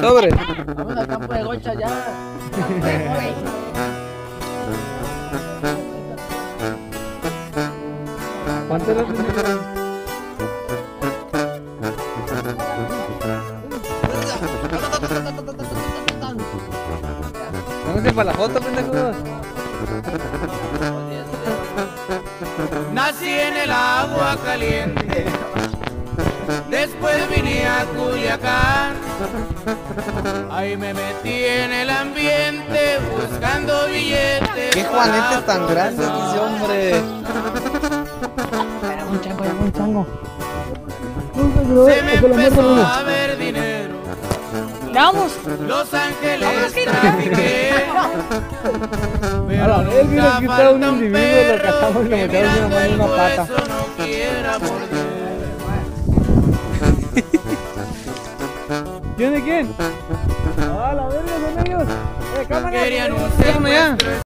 Sobre. Vamos al campo de gocha ya. ¿Cuánto es la pendejo? Pónganse para la foto, pendejos. Nací en el agua caliente, a Culiacán. Ahí me metí en el ambiente buscando billetes. ¿Qué juanetes tan grandes ese hombre? Un chango, un chango. Se me empezó a ver dinero. Vamos. Los Ángeles trafiqué. A la vez, mira, aquí está un falta un perro que el hueso no quiera morder. ¿Quién de quién? Ah, la verga, son ellos. Eh, cámara. Querían un